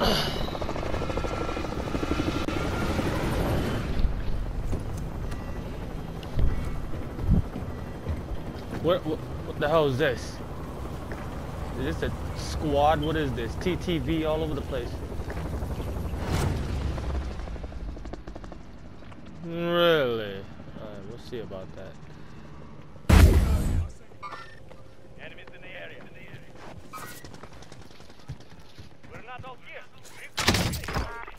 What, what, what the hell is this? Is this a squad? What is this? TTV all over the place. Really? Alright, we'll see about that. Enemies in the area.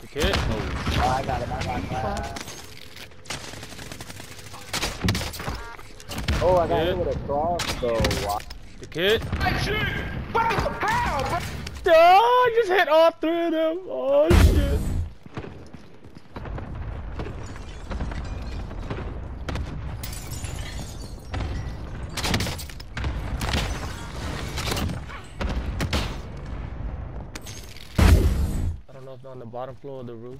The kid? Oh, Oh, I got it. I got it. Uh, oh, I got hit with a crossbow. The kid? Oh, I just hit all three of them. Oh, shit. Don't know if they're on the bottom floor of the roof.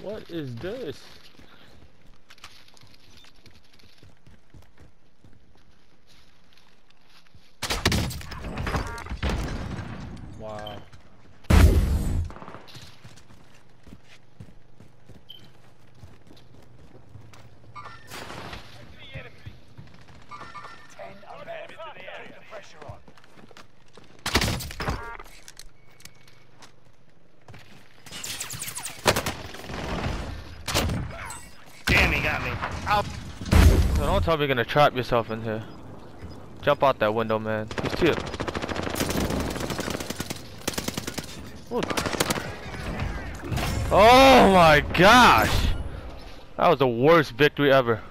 What is this? Wow. Pressure on. Damn, he got me. So don't tell me you're gonna trap yourself in here. Jump out that window, man. He's. Oh. oh my gosh! That was the worst victory ever.